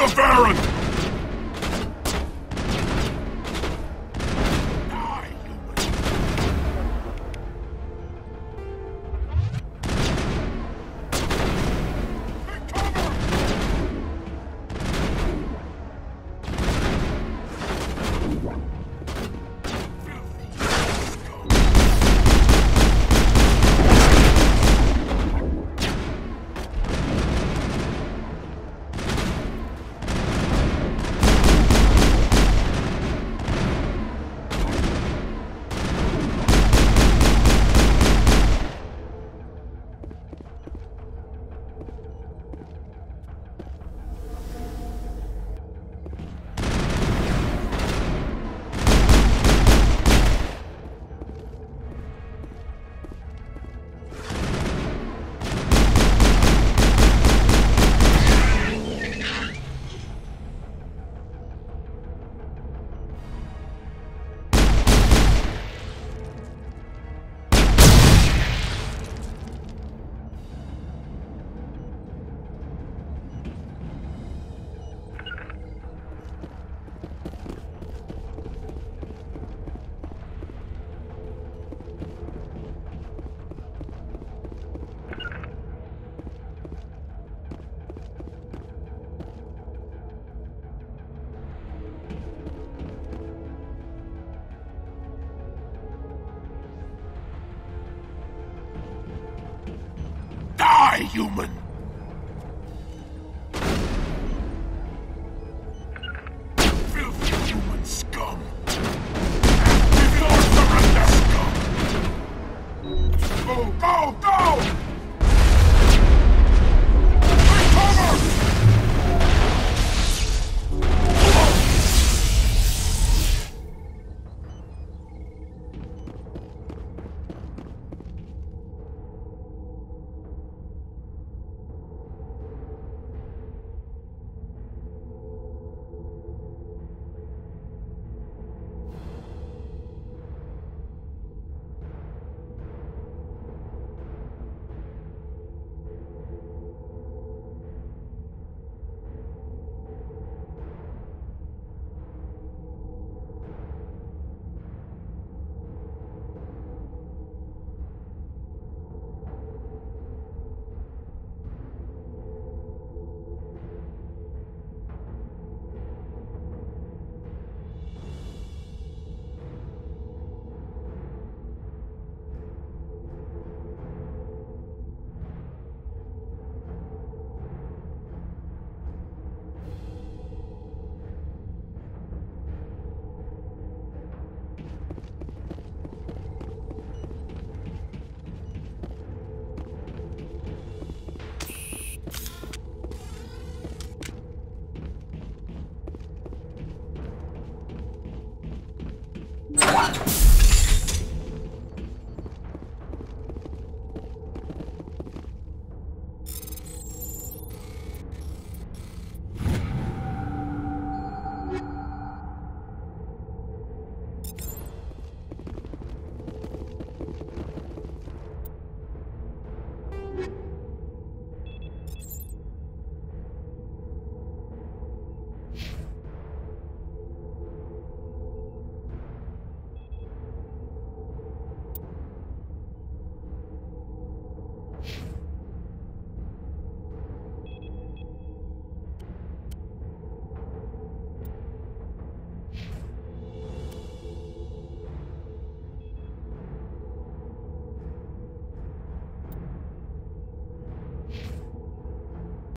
the Baron!